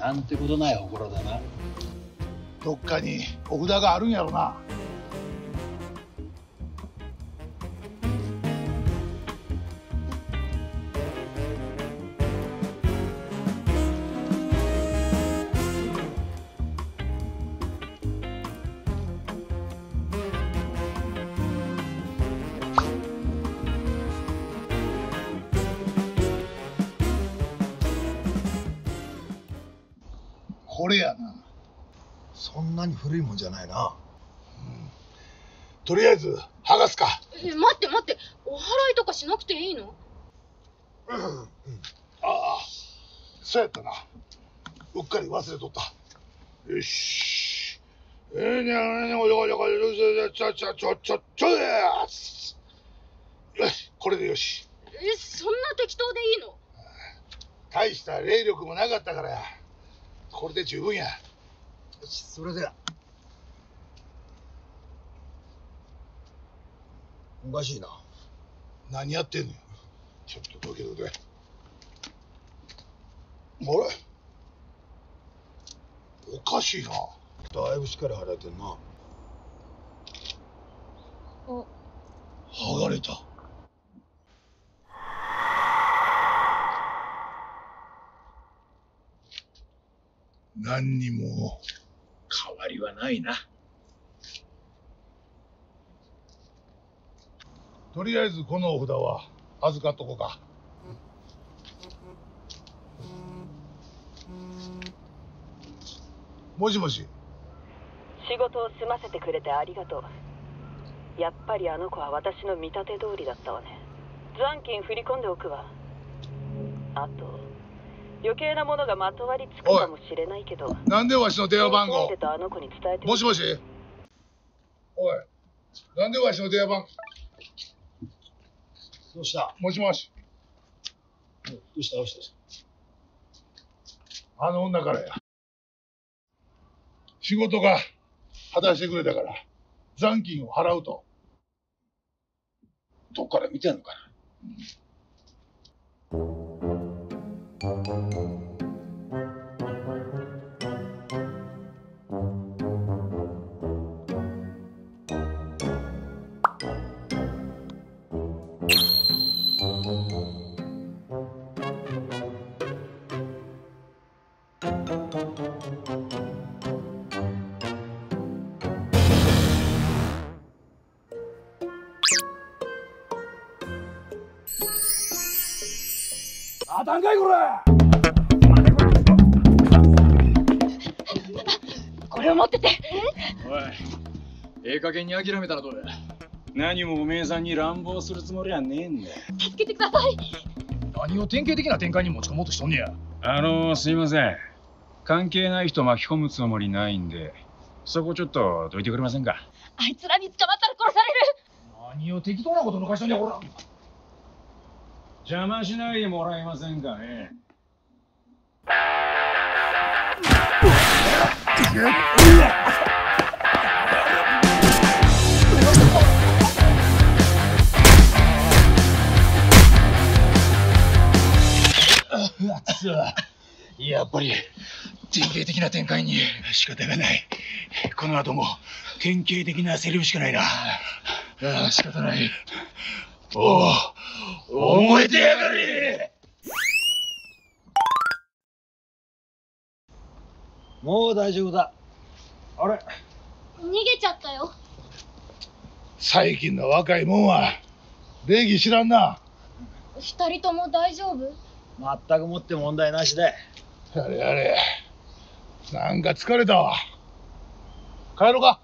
なんてことないおころだな。どっかにお札があるんやろな。これやな。そんなに古いもんじゃないな。とりあえず剥がすか。え待って待って。お祓いとかしなくていいの？ああ。そうやったな。うっかり忘れとった。よし。えーにゃにゃおよよよちょちょちょちょちょよしこれでよしえそんな適当でいいの大した霊力もなかったからやこれで十分や。よし、それでは。おかしいな。何やってんのよ。ちょっとどけどけあれ？おかしいな。だいぶしっかり払えてんな。あ剥がれた何にも。変わりはないな。とりあえずこのお札は預かっとこうか。もしもし。仕事を済ませてくれてありがとう。やっぱりあの子は私の見立て通りだったわね。残金振り込んでおくわ。あと余計なものがまとわりつくかもしれないけど。なんでわしの電話番号？でとあの子に伝えてもしもし？おいなんでわしの電話番？どうした？もしもし。どうした？どうした？あの女からや。仕事が果たしてくれたから残金を払うと。どっから見てんのかな？あたんかいこれこれを持ってておい、ええ加減に諦めたらどうや。何もおめえさんに乱暴するつもりはねえんだ。助けてください何を典型的な展開に持ち込もうとしとんねやあのー、すいません。関係ない人巻き込むつもりないんで、そこちょっとどいてくれませんか？あいつらに捕まったら殺される何を適当なこと抜かしとんねやこら邪魔しないでもらえませんかね。やっぱり典型的な展開に。仕方がない。この後も典型的なセリフしかないな。ああ仕方ないおお覚えてやがれ。もう大丈夫だ。あれ？逃げちゃったよ。最近の若いもんは礼儀知らんな。二人とも大丈夫？全くもって問題なしで。やれやれ。なんか疲れたわ。帰ろうか